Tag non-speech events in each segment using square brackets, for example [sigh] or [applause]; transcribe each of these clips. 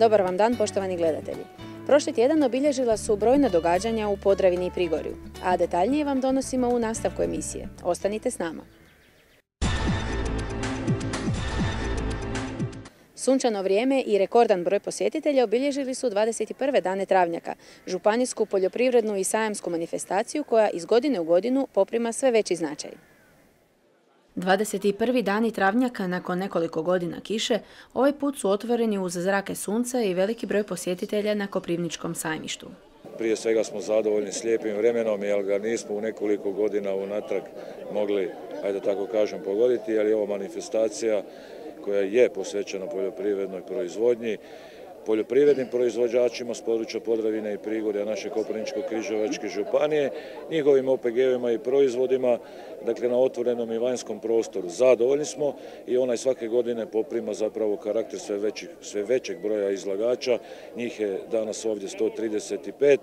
Dobar vam dan, poštovani gledatelji. Prošli tjedan obilježila su brojna događanja u Podravini i Prigorju, a detaljnije vam donosimo u nastavku emisije. Ostanite s nama. Sunčano vrijeme i rekordan broj posjetitelja obilježili su 21. dane travnjaka, županijsku poljoprivrednu i sajamsku manifestaciju koja iz godine u godinu poprima sve veći značaj. 21. dani travnjaka nakon nekoliko godina kiše, ovaj put su otvoreni uz zrake sunca i veliki broj posjetitelja na Koprivničkom sajmištu. Prije svega smo zadovoljni s lijepim vremenom jer ga nismo u nekoliko godina unatrag mogli, ajde tako kažem, pogoditi jer je ovo manifestacija koja je posvećena poljoprivrednoj proizvodnji poljoprivrednim proizvođačima s područja Podravine i Prigorja naše Koprivničko-križevačke županije, njihovim OPG-ovima i proizvodima, dakle na otvorenom i vanjskom prostoru. Zadovoljni smo i onaj svake godine poprima zapravo karakter sve, sve većeg broja izlagača. Njih je danas ovdje 135.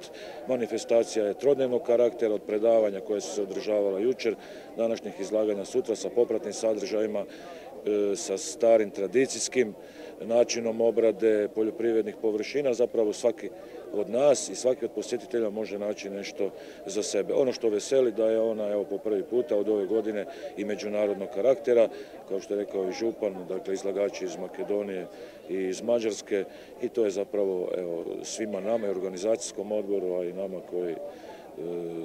Manifestacija je trodnevnog karaktera od predavanja koje su se održavala jučer, današnjih izlaganja sutra sa popratnim sadržajima, e, sa starim tradicijskim načinom obrade poljoprivrednih površina, zapravo svaki od nas i svaki od posjetitelja može naći nešto za sebe. Ono što veseli da je ona evo po prvi puta od ove godine i međunarodnog karaktera, kao što je rekao i župan, dakle izlagači iz Makedonije i iz Mađarske i to je zapravo evo, svima nama i organizacijskom odboru, a i nama koji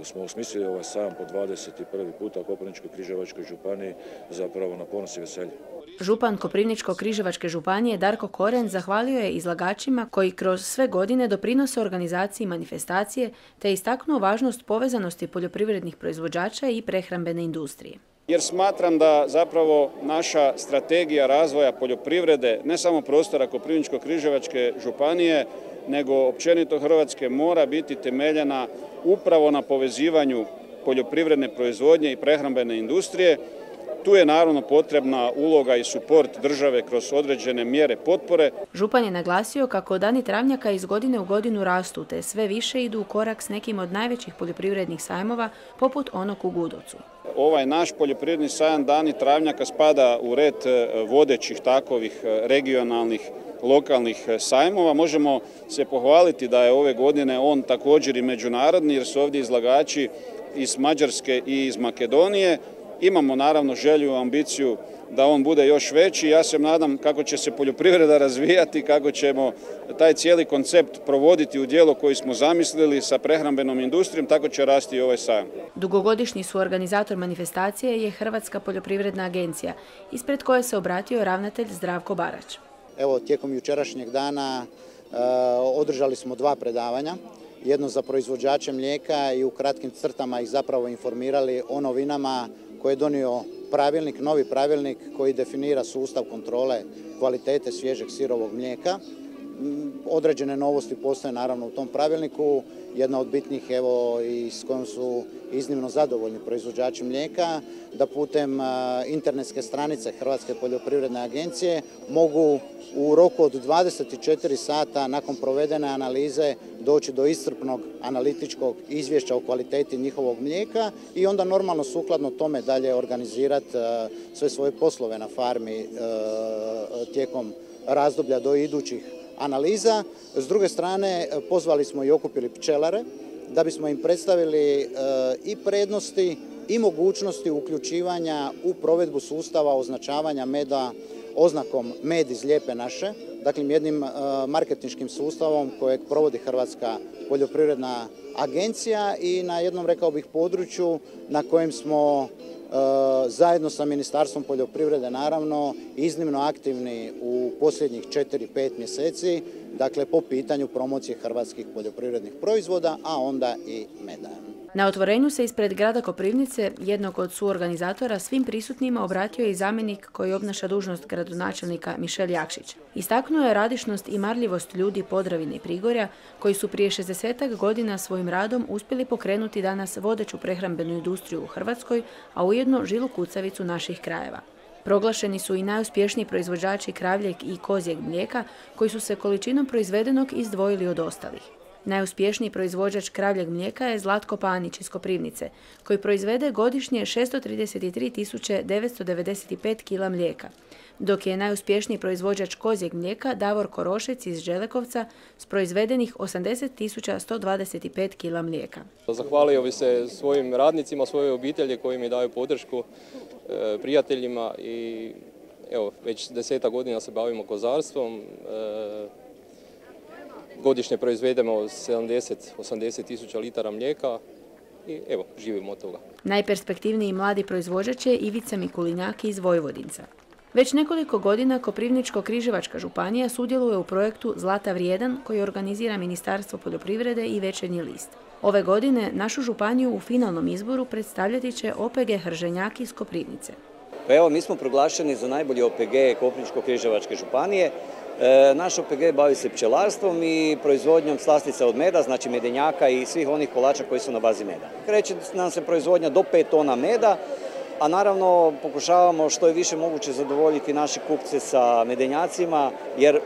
smo osmislili ovaj sajam po 21. puta u Koprivničkoj županiji zapravo na ponos i veselje. Župan Koprivničko-križevačke županije Darko Koren zahvalio je izlagačima koji kroz sve godine doprinose organizaciji manifestacije te istaknuo važnost povezanosti poljoprivrednih proizvođača i prehrambene industrije. Jer smatram da zapravo naša strategija razvoja poljoprivrede, ne samo prostora Koprivničko-križevačke županije, nego općenito Hrvatske mora biti temeljena upravo na povezivanju poljoprivredne proizvodnje i prehrambene industrije tu je naravno potrebna uloga i suport države kroz određene mjere potpore. Župan je naglasio kako dani travnjaka iz godine u godinu rastu, te sve više idu u korak s nekim od najvećih poljoprivrednih sajmova, poput onog u Gudocu. Ovaj naš poljoprivredni sajam dani travnjaka spada u red e, vodećih takovih e, regionalnih lokalnih e, sajmova. Možemo se pohvaliti da je ove godine on također i međunarodni jer su ovdje izlagači iz Mađarske i iz Makedonije. Imamo naravno želju i ambiciju da on bude još veći. Ja se nadam kako će se poljoprivreda [laughs] razvijati, kako ćemo taj cijeli koncept provoditi u dijelo koji smo zamislili sa prehrambenom industrijom, tako će rasti i ovaj sajam. Dugogodišnji su organizator manifestacije je Hrvatska poljoprivredna agencija, ispred koje se obratio ravnatelj Zdravko Barać. Evo, tijekom jučerašnjeg dana e, održali smo dva predavanja jedno za proizvođače mlijeka i u kratkim crtama ih zapravo informirali o novinama koji je donio pravilnik, novi pravilnik koji definira sustav kontrole kvalitete svježeg sirovog mlijeka. Određene novosti postoje naravno u tom pravilniku. Jedna od bitnih evo i s kojom su iznimno zadovoljni proizvođači mlijeka da putem internetske stranice Hrvatske poljoprivredne agencije mogu u roku od 24 sata nakon provedene analize doći do iscrpnog analitičkog izvješća o kvaliteti njihovog mlijeka i onda normalno sukladno tome dalje organizirati sve svoje poslove na farmi tijekom razdoblja do idućih analiza. S druge strane, pozvali smo i okupili pčelare da bismo im predstavili e, i prednosti i mogućnosti uključivanja u provedbu sustava označavanja meda oznakom med iz lijepe naše, dakle jednim e, marketinškim sustavom kojeg provodi Hrvatska poljoprivredna agencija i na jednom, rekao bih, području na kojem smo E, zajedno sa Ministarstvom poljoprivrede naravno iznimno aktivni u posljednjih 4-5 mjeseci, dakle po pitanju promocije hrvatskih poljoprivrednih proizvoda, a onda i meda. Na otvorenju se ispred grada Koprivnice, jednog od suorganizatora, svim prisutnima obratio i zamjenik koji obnaša dužnost gradonačelnika Mišel Jakšić. Istaknuo je radišnost i marljivost ljudi Podravine i Prigorja, koji su prije 60 godina svojim radom uspjeli pokrenuti danas vodeću prehrambenu industriju u Hrvatskoj, a ujedno žilu kucavicu naših krajeva. Proglašeni su i najuspješniji proizvođači kravljeg i kozijeg mlijeka, koji su se količinom proizvedenog izdvojili od ostalih. Najuspješniji proizvođač kravljeg mlijeka je Zlatko Panić iz Koprivnice, koji proizvede godišnje 633.995 kg mlijeka. dok je najuspješniji proizvođač kozjeg mlijeka Davor Korošec iz Želekovca s proizvedenih 80.125 kg mlijeka. Zahvalio bi se svojim radnicima, svojoj obitelji koji mi daju podršku, e, prijateljima i evo, već deseta godina se bavimo kozarstvom. E, godišnje proizvedemo 70-80 tisuća litara mlijeka i evo, živimo od toga. Najperspektivniji mladi proizvođač je Ivica Mikulinjaki iz Vojvodinca. Već nekoliko godina Koprivničko-Križevačka županija sudjeluje u projektu Zlata vrijedan koji organizira Ministarstvo poljoprivrede i Večernji list. Ove godine našu županiju u finalnom izboru predstavljati će OPG Hrženjaki iz Koprivnice. Pa evo, mi smo proglašeni za najbolji OPG Koprivničko-Križevačke županije. E, naš OPG bavi se pčelarstvom i proizvodnjom slastica od meda, znači medenjaka i svih onih kolača koji su na bazi meda. Kreće nam se proizvodnja do 5 tona meda, a naravno pokušavamo što je više moguće zadovoljiti naše kupce sa medenjacima, jer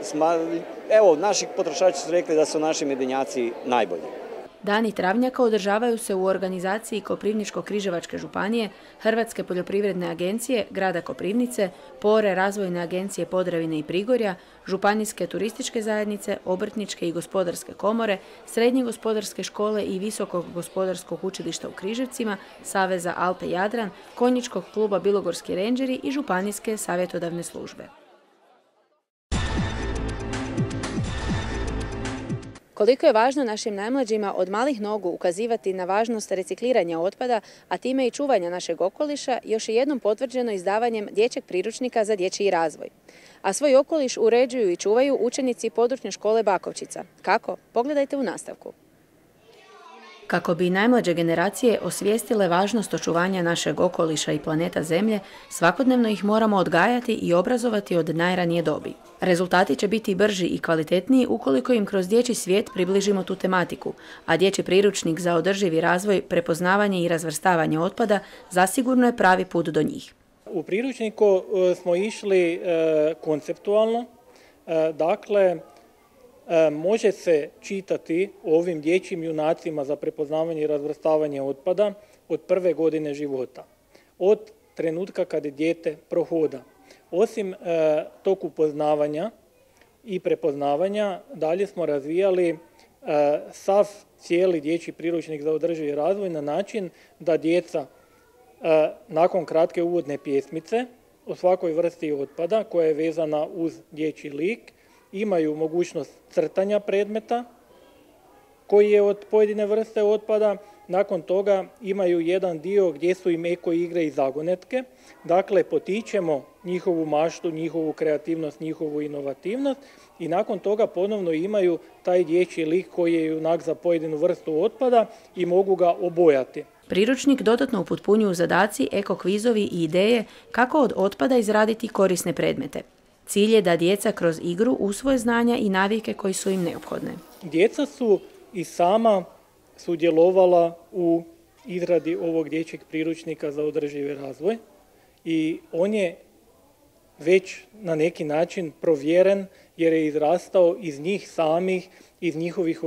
evo, naši potrošači su rekli da su naši medenjaci najbolji. Dani travnjaka održavaju se u organizaciji Koprivničko-Križevačke županije, Hrvatske poljoprivredne agencije, grada Koprivnice, Pore razvojne agencije Podravine i Prigorja, Županijske turističke zajednice, Obrtničke i gospodarske komore, Srednje gospodarske škole i Visokog gospodarskog učilišta u Križevcima, Saveza Alpe Jadran, Konjičkog kluba Bilogorski renđeri i Županijske savjetodavne službe. Koliko je važno našim najmlađima od malih nogu ukazivati na važnost recikliranja otpada, a time i čuvanja našeg okoliša, još je jednom potvrđeno izdavanjem dječjeg priručnika za dječji razvoj. A svoj okoliš uređuju i čuvaju učenici područne škole Bakovčica. Kako? Pogledajte u nastavku. Kako bi najmlađe generacije osvijestile važnost očuvanja našeg okoliša i planeta Zemlje, svakodnevno ih moramo odgajati i obrazovati od najranije dobi. Rezultati će biti brži i kvalitetniji ukoliko im kroz dječji svijet približimo tu tematiku, a dječji priručnik za održivi razvoj, prepoznavanje i razvrstavanje otpada zasigurno je pravi put do njih. U priručniku e, smo išli e, konceptualno, e, dakle može se čitati o ovim dječjim junacima za prepoznavanje i razvrstavanje otpada od prve godine života, od trenutka kada dijete prohoda. Osim e, tog upoznavanja i prepoznavanja, dalje smo razvijali e, sav cijeli dječji priručnik za održivi razvoj na način da djeca nakon kratke uvodne pjesmice o svakoj vrsti otpada koja je vezana uz dječji lik imaju mogućnost crtanja predmeta koji je od pojedine vrste otpada, nakon toga imaju jedan dio gdje su im eko igre i zagonetke, dakle potičemo njihovu maštu, njihovu kreativnost, njihovu inovativnost i nakon toga ponovno imaju taj dječji lik koji je junak za pojedinu vrstu otpada i mogu ga obojati. Priručnik dodatno upotpunjuju zadaci, eko kvizovi i ideje kako od otpada izraditi korisne predmete. Cilj je da djeca kroz igru usvoje znanja i navike koji su im neophodne. Djeca su i sama sudjelovala u izradi ovog dječjeg priručnika za održivi razvoj i on je već na neki način provjeren jer je izrastao iz njih samih, iz njihovih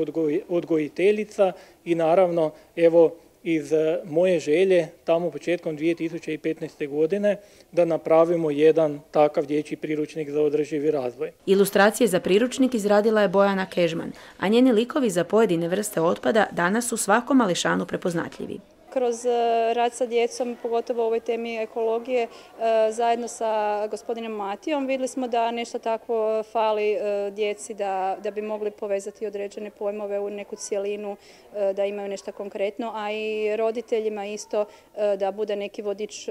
odgojiteljica i naravno evo iz e, moje želje tamo početkom 2015. godine da napravimo jedan takav dječji priručnik za održivi razvoj. Ilustracije za priručnik izradila je Bojana Kežman, a njeni likovi za pojedine vrste otpada danas su svakom mališanu prepoznatljivi kroz e, rad sa djecom, pogotovo u ovoj temi ekologije, e, zajedno sa gospodinom Matijom, vidjeli smo da nešto takvo fali e, djeci da, da bi mogli povezati određene pojmove u neku cijelinu, da imaju nešto konkretno, a i roditeljima isto da bude neki vodič,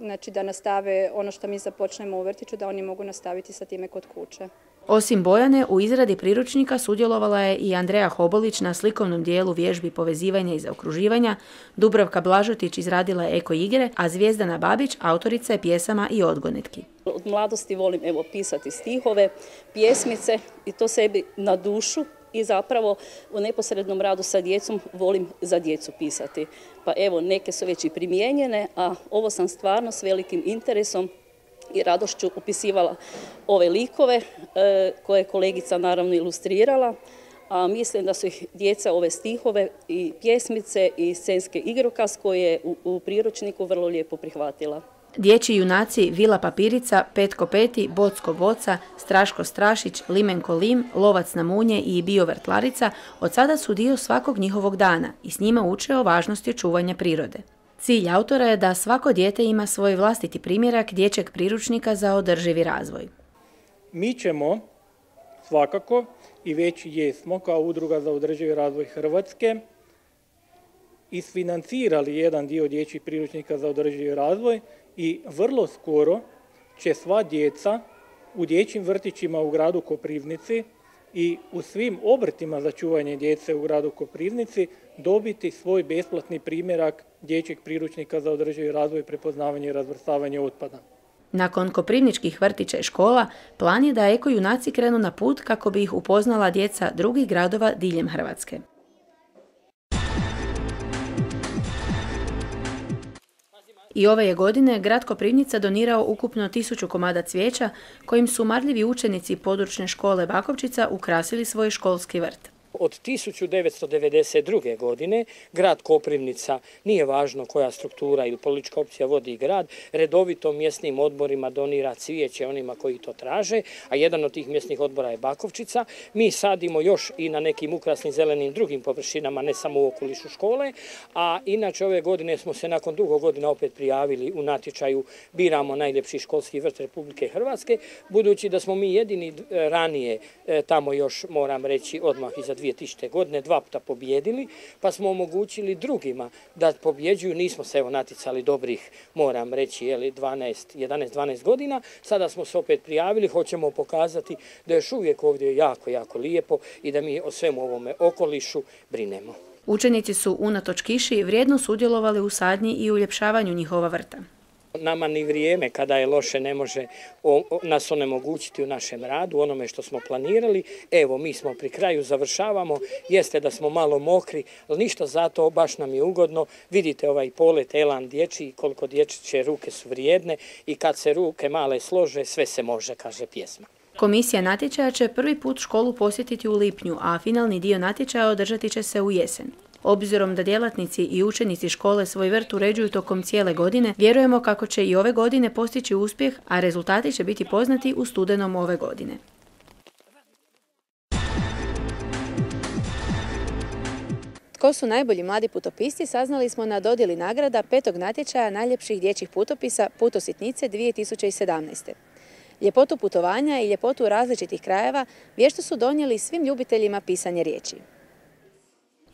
znači da nastave ono što mi započnemo u vrtiću, da oni mogu nastaviti sa time kod kuće. Osim Bojane, u izradi priručnika sudjelovala je i Andreja Hobolić na slikovnom dijelu vježbi povezivanja i zaokruživanja, Dubravka Blažotić izradila je eko igre, a Zvijezdana Babić autorica je pjesama i odgonetki. Od mladosti volim evo pisati stihove, pjesmice i to sebi na dušu i zapravo u neposrednom radu sa djecom volim za djecu pisati. Pa evo, neke su već i primijenjene, a ovo sam stvarno s velikim interesom i radošću upisivala ove likove e, koje je kolegica naravno ilustrirala, a mislim da su ih djeca ove stihove i pjesmice i scenske igrokaz koje je u, u priručniku vrlo lijepo prihvatila. Dječji junaci Vila Papirica, Petko Peti, Bocko Boca, Straško Strašić, Limenko Lim, Lovac na munje i Bio Vrtlarica od sada su dio svakog njihovog dana i s njima uče o važnosti očuvanja prirode. Cilj autora je da svako dijete ima svoj vlastiti primjerak dječjeg priručnika za održivi razvoj. Mi ćemo svakako i već jesmo kao udruga za održivi razvoj Hrvatske isfinancirali jedan dio dječjih priručnika za održivi razvoj i vrlo skoro će sva djeca u dječjim vrtićima u gradu Koprivnici i u svim obrtima za čuvanje djece u gradu Koprivnici dobiti svoj besplatni primjerak dječjeg priručnika za održivi razvoj, prepoznavanje i razvrstavanje otpada. Nakon koprivničkih vrtića i škola, plan je da eko junaci krenu na put kako bi ih upoznala djeca drugih gradova diljem Hrvatske. I ove je godine grad Koprivnica donirao ukupno tisuću komada cvijeća kojim su marljivi učenici područne škole Bakovčica ukrasili svoj školski vrt. Od 1992. godine grad Koprivnica, nije važno koja struktura ili politička opcija vodi grad, redovito mjesnim odborima donira cvijeće onima koji to traže, a jedan od tih mjesnih odbora je Bakovčica. Mi sadimo još i na nekim ukrasnim zelenim drugim površinama, ne samo u okolišu škole, a inače ove godine smo se nakon dugo godina opet prijavili u natječaju Biramo najljepši školski vrt Republike Hrvatske, budući da smo mi jedini ranije e, tamo još, moram reći, odmah iza 2000. godine dva puta pobjedili, pa smo omogućili drugima da pobjeđuju. Nismo se evo naticali dobrih, moram reći, 11-12 godina. Sada smo se opet prijavili, hoćemo pokazati da još uvijek ovdje jako, jako lijepo i da mi o svemu ovome okolišu brinemo. Učenici su unatoč kiši vrijedno sudjelovali u sadnji i uljepšavanju njihova vrta. Nama ni vrijeme kada je loše ne može nas onemogućiti u našem radu, onome što smo planirali. Evo, mi smo pri kraju, završavamo, jeste da smo malo mokri, ali ništa zato, baš nam je ugodno. Vidite ovaj polet, elan dječji, koliko dječće ruke su vrijedne i kad se ruke male slože, sve se može, kaže pjesma. Komisija natječaja će prvi put školu posjetiti u lipnju, a finalni dio natječaja održati će se u jesen. Obzirom da djelatnici i učenici škole svoj vrt uređuju tokom cijele godine, vjerujemo kako će i ove godine postići uspjeh, a rezultati će biti poznati u studenom ove godine. Tko su najbolji mladi putopisci saznali smo na dodjeli nagrada petog natječaja najljepših dječjih putopisa Putositnice 2017. Ljepotu putovanja i ljepotu različitih krajeva vješto su donijeli svim ljubiteljima pisanje riječi.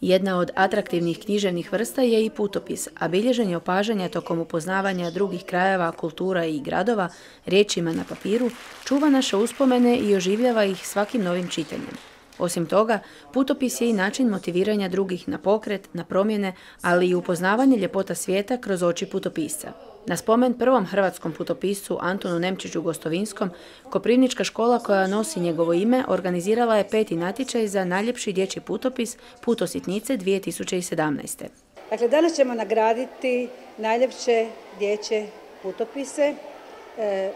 Jedna od atraktivnih književnih vrsta je i putopis, a bilježenje opažanja tokom upoznavanja drugih krajeva, kultura i gradova, riječima na papiru, čuva naše uspomene i oživljava ih svakim novim čitanjem. Osim toga, putopis je i način motiviranja drugih na pokret, na promjene, ali i upoznavanje ljepota svijeta kroz oči putopisca. Na spomen prvom hrvatskom putopiscu Antonu Nemčiću Gostovinskom, Koprivnička škola koja nosi njegovo ime organizirala je peti natječaj za najljepši dječji putopis Putositnice 2017. Dakle, danas ćemo nagraditi najljepše dječje putopise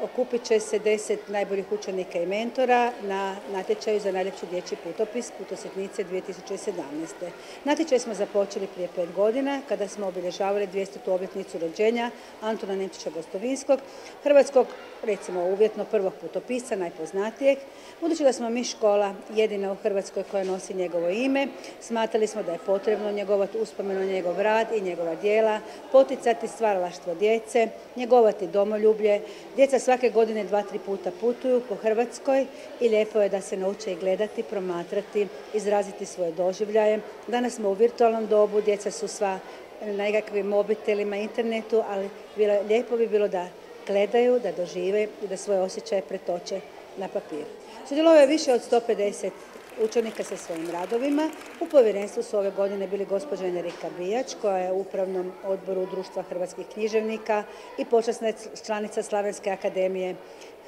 okupit će se deset najboljih učenika i mentora na natječaju za najljepši dječji putopis Putosjetnice 2017. Natječaj smo započeli prije pet godina kada smo obilježavali 200. obljetnicu rođenja Antona Nemčića Gostovinskog, hrvatskog, recimo uvjetno prvog putopisa, najpoznatijeg. Budući da smo mi škola jedina u Hrvatskoj koja nosi njegovo ime, smatrali smo da je potrebno njegovati uspomenu njegov rad i njegova dijela, poticati stvaralaštvo djece, njegovati domoljublje, Djeca svake godine dva, tri puta putuju po Hrvatskoj i lijepo je da se nauče i gledati, promatrati, izraziti svoje doživljaje. Danas smo u virtualnom dobu, djeca su sva na nekakvim mobitelima, internetu, ali lijepo bi bilo da gledaju, da dožive i da svoje osjećaje pretoče na papir. Sudjelovao je više od 150 učenika sa svojim radovima. U povjerenstvu su ove godine bili gospođa Enerika Bijač, koja je u upravnom odboru Društva hrvatskih književnika i počasna članica Slavenske akademije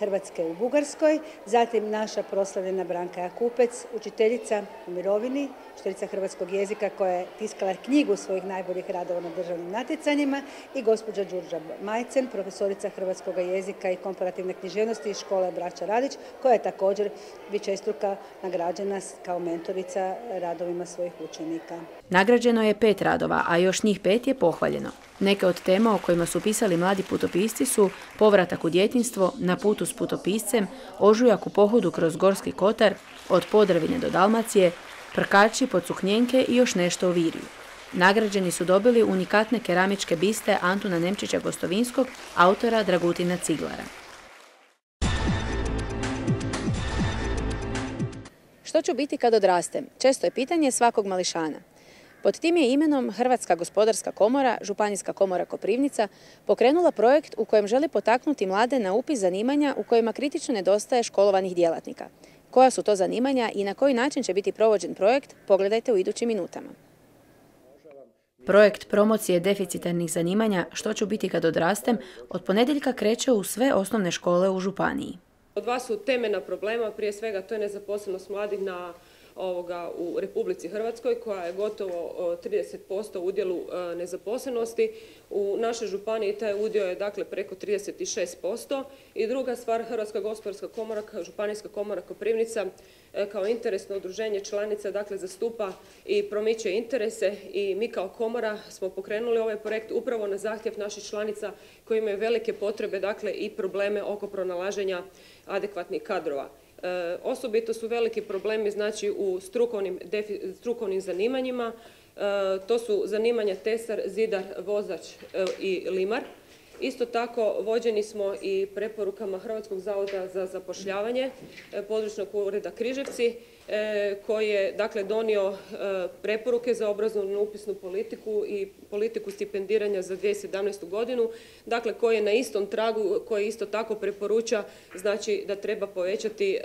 Hrvatske u Bugarskoj, zatim naša proslavljena Branka Jakupec, učiteljica u mirovini, učiteljica hrvatskog jezika koja je tiskala knjigu svojih najboljih radova na državnim natjecanjima i gospođa Đurđa Majcen, profesorica hrvatskog jezika i komparativne književnosti iz škole Braća Radić, koja je također vičestruka nagrađena kao mentorica radovima svojih učenika. Nagrađeno je pet radova, a još njih pet je pohvaljeno. Neke od tema o kojima su pisali mladi putopisci su povratak u djetinstvo, na putu s putopiscem, ožujak u pohodu kroz Gorski kotar, od Podravine do Dalmacije, prkači, podsuknjenke i još nešto o Viriju. Nagrađeni su dobili unikatne keramičke biste Antuna Nemčića Gostovinskog, autora Dragutina Ciglara. Što ću biti kad odrastem? Često je pitanje svakog mališana. Pod tim je imenom Hrvatska gospodarska komora, Županijska komora Koprivnica, pokrenula projekt u kojem želi potaknuti mlade na upis zanimanja u kojima kritično nedostaje školovanih djelatnika. Koja su to zanimanja i na koji način će biti provođen projekt, pogledajte u idućim minutama. Projekt promocije deficitarnih zanimanja Što ću biti kad odrastem od ponedjeljka kreće u sve osnovne škole u Županiji. Od vas su temena problema, prije svega to je nezaposlenost mladih na u Republici Hrvatskoj koja je gotovo 30% udjelu e, nezaposlenosti. U našoj županiji taj udio je dakle preko 36%. I druga stvar, Hrvatska gospodarska komora, Županijska komora Koprivnica e, kao interesno udruženje članica dakle zastupa i promiče interese i mi kao komora smo pokrenuli ovaj projekt upravo na zahtjev naših članica koji imaju velike potrebe dakle i probleme oko pronalaženja adekvatnih kadrova. E, osobito su veliki problemi znači u strukovnim, zanimanjima. E, to su zanimanja tesar, zidar, vozač e, i limar. Isto tako vođeni smo i preporukama Hrvatskog zavoda za zapošljavanje područnog ureda Križevci E, koji je dakle donio e, preporuke za obrazovnu upisnu politiku i politiku stipendiranja za 2017. godinu, dakle koji je na istom tragu, koji isto tako preporuča znači da treba povećati e,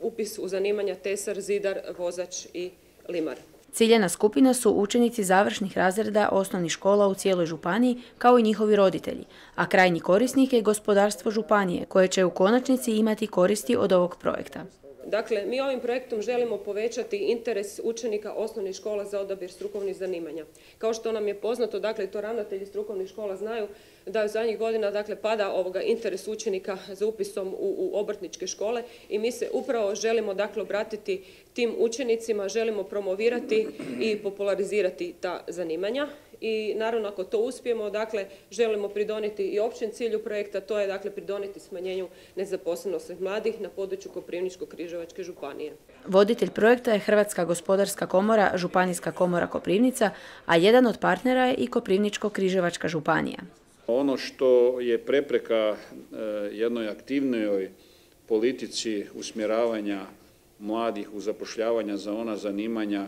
upis u zanimanja tesar, zidar, vozač i limar. Ciljena skupina su učenici završnih razreda osnovnih škola u cijeloj županiji, kao i njihovi roditelji, a krajnji korisnik je gospodarstvo županije, koje će u konačnici imati koristi od ovog projekta. Dakle, mi ovim projektom želimo povećati interes učenika osnovnih škola za odabir strukovnih zanimanja. Kao što nam je poznato, dakle, to ravnatelji strukovnih škola znaju, da u zadnjih godina dakle, pada ovoga interes učenika za upisom u, u obrtničke škole i mi se upravo želimo dakle, obratiti tim učenicima, želimo promovirati i popularizirati ta zanimanja i naravno ako to uspijemo, dakle, želimo pridoniti i općem cilju projekta, to je dakle pridoniti smanjenju nezaposlenosti mladih na području Koprivničko-Križevačke županije. Voditelj projekta je Hrvatska gospodarska komora, Županijska komora Koprivnica, a jedan od partnera je i Koprivničko-Križevačka županija. Ono što je prepreka e, jednoj aktivnijoj politici usmjeravanja mladih u zapošljavanja za ona zanimanja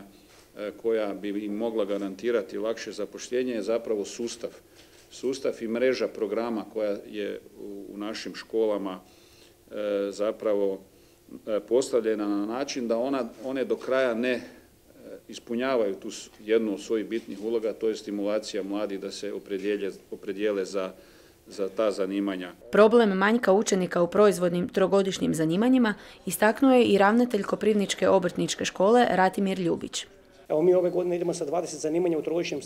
koja bi im mogla garantirati lakše zapošljenje je zapravo sustav. Sustav i mreža programa koja je u našim školama e, zapravo e, postavljena na način da ona, one do kraja ne ispunjavaju tu jednu od svojih bitnih uloga, to je stimulacija mladih da se opredijele za za ta zanimanja. Problem manjka učenika u proizvodnim trogodišnjim zanimanjima istaknuo je i ravnatelj Koprivničke obrtničke škole Ratimir Ljubić. Evo mi ove godine idemo sa 20 zanimanja u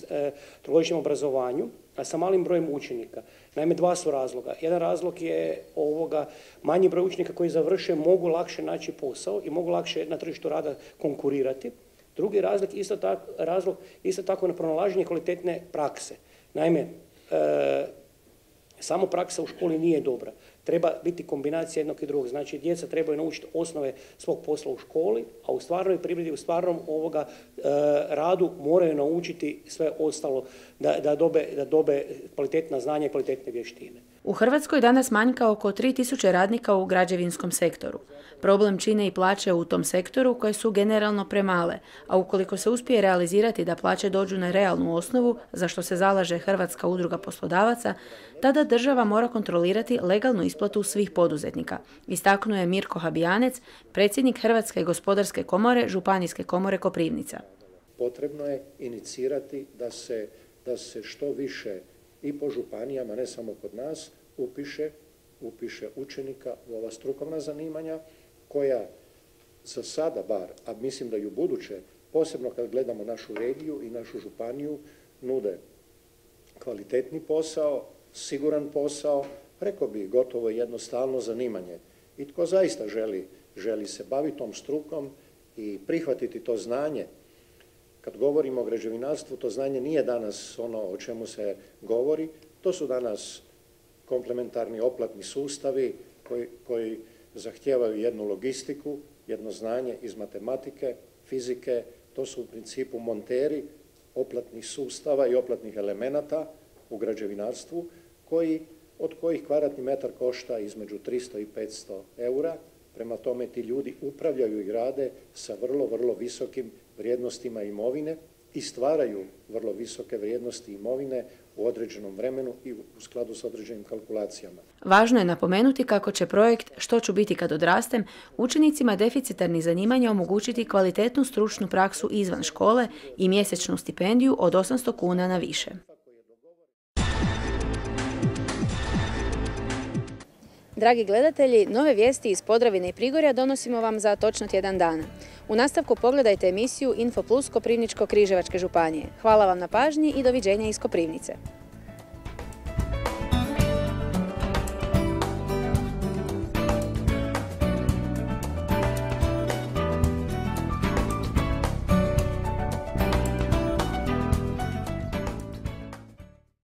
e, trogodišnjem obrazovanju, a sa malim brojem učenika. Naime, dva su razloga. Jedan razlog je ovoga manji broj učenika koji završe mogu lakše naći posao i mogu lakše na tržištu rada konkurirati. Drugi razlog isto tako, razlog isto tako na pronalaženje kvalitetne prakse. Naime, e, samo praksa u školi nije dobra treba biti kombinacija jednog i drugog. Znači, djeca trebaju naučiti osnove svog posla u školi, a u stvarnoj privredi, u stvarnom ovoga e, radu moraju naučiti sve ostalo da, da, dobe, da dobe kvalitetna znanja i kvalitetne vještine. U Hrvatskoj danas manjka oko 3000 radnika u građevinskom sektoru. Problem čine i plaće u tom sektoru koje su generalno premale, a ukoliko se uspije realizirati da plaće dođu na realnu osnovu, za što se zalaže Hrvatska udruga poslodavaca, tada država mora kontrolirati legalnu isplatu svih poduzetnika. Istaknuo je Mirko Habijanec, predsjednik Hrvatske gospodarske komore Županijske komore Koprivnica. Potrebno je inicirati da se, da se što više i po županijama, ne samo kod nas, upiše, upiše učenika u ova strukovna zanimanja koja za sada bar, a mislim da i u buduće, posebno kad gledamo našu regiju i našu županiju, nude kvalitetni posao, siguran posao, rekao bi gotovo jednostavno zanimanje. I tko zaista želi, želi se baviti tom strukom i prihvatiti to znanje Kad govorimo o građevinarstvu, to znanje nije danas ono o čemu se govori, to su danas komplementarni oplatni sustavi koji, koji zahtijevaju jednu logistiku, jedno znanje iz matematike, fizike, to su u principu monteri oplatnih sustava i oplatnih elemenata u građevinarstvu, koji, od kojih kvadratni metar košta između 300 i 500 eura. Prema tome ti ljudi upravljaju i rade sa vrlo, vrlo visokim vrijednostima imovine i stvaraju vrlo visoke vrijednosti imovine u određenom vremenu i u skladu s određenim kalkulacijama. Važno je napomenuti kako će projekt Što ću biti kad odrastem učenicima deficitarnih zanimanja omogućiti kvalitetnu stručnu praksu izvan škole i mjesečnu stipendiju od 800 kuna na više. Dragi gledatelji, nove vijesti iz Podravine i Prigorja donosimo vam za točno tjedan dana. U nastavku pogledajte emisiju Info Plus Koprivničko-Križevačke županije. Hvala vam na pažnji i doviđenja iz Koprivnice.